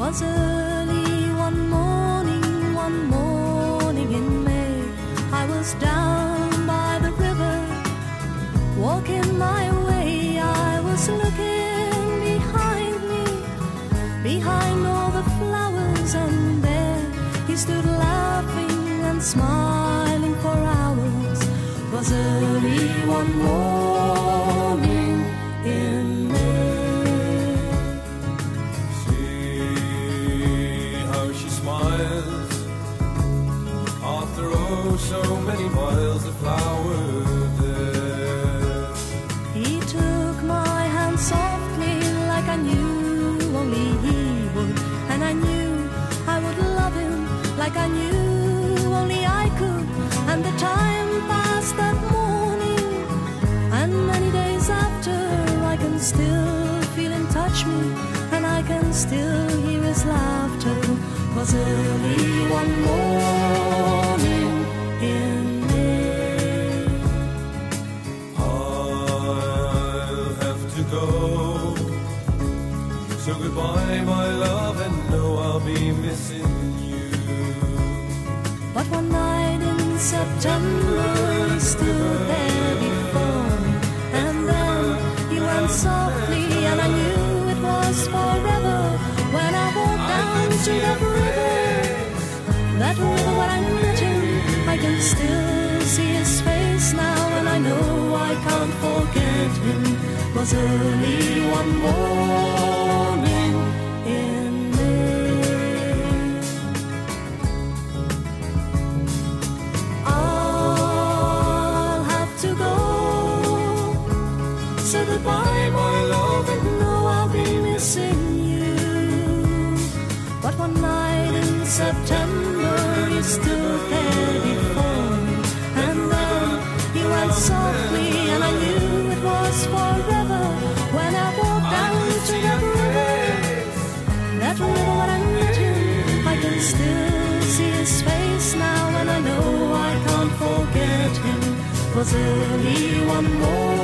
was early one morning, one morning in May. I was down by the river, walking my way. I was looking behind me, behind all the flowers, and there he stood laughing and smiling for hours. Was early one morning she smiles after oh so many miles of flower there. He took my hand softly like I knew only he would. And I knew I would love him like I knew only I could. And the time passed that morning. And many days after, I can still feel him touch me. And I can still hear his laughter. So goodbye, my love, and know I'll be missing you. But one night in September he stood there before me And then he went softly and I knew it was forever When I walked down to the river That river when I met him I can still see his face now And I know I can't forget him Was early one morning So goodbye, my love, and know I'll be missing you. But one night in September, you stood there before me, and then you went softly, and I knew it was forever when I walked down to the river. That river when I met him, I can still see his face now, and I know I can't forget him. Was early one morning.